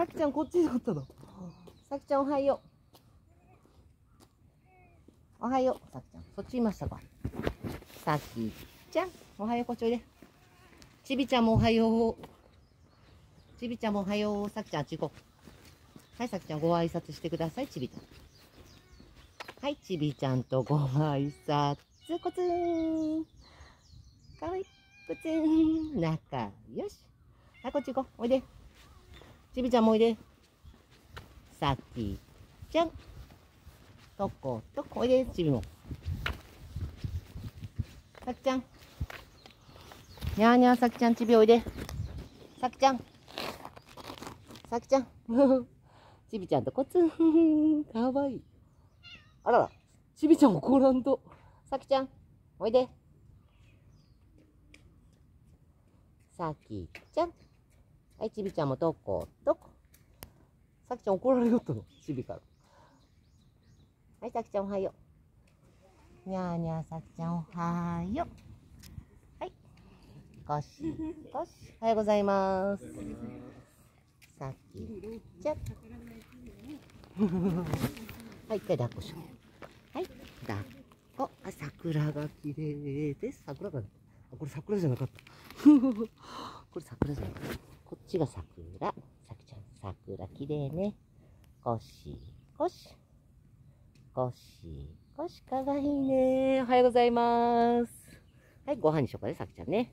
さきちゃんこっちにおったの。さきちゃんおはよう。おはよう。さきちゃん。そっちいましたか。さきちゃん。おはよう、こっちおいで。ちびちゃんもおはよう。ちびちゃんもおはよう。さきちゃん、あっち行こう。はい、さきちゃんご挨拶してください、ちびちゃん。はい、ちびちゃんとご挨拶。コツン。かわいい。コツン。仲良し。はい、こっち行こう。おいで。ちびちゃんもおいで。さきちゃん。とことこ。おいで、ちびも。さきちゃん。にゃーにゃーさきちゃん、ちびおいで。さきちゃん。さきちゃん。ちびちゃんとコツン。かわいい。あらら。ちびちゃん怒らんと。さきちゃん。おいで。さきちゃん。はい、ちびちゃんもどこ？どこ？さきちゃん怒られよったの？ちびから。はい、さきちゃんおはよう。にゃーにゃーさきちゃんおはよう。はい。ゴシゴシ。おはようございます。さきちゃん。はい、一回抱っこしよう。はい、抱っこ。あ、桜が綺麗です。桜が、あ、これ桜じゃなかった。これ桜じゃなかった。こっちが桜。さきちゃん、桜綺麗ね。コシコシ。コシコシ、かわいいね。おはようございます。はい、ご飯にしようかね、さきちゃんね。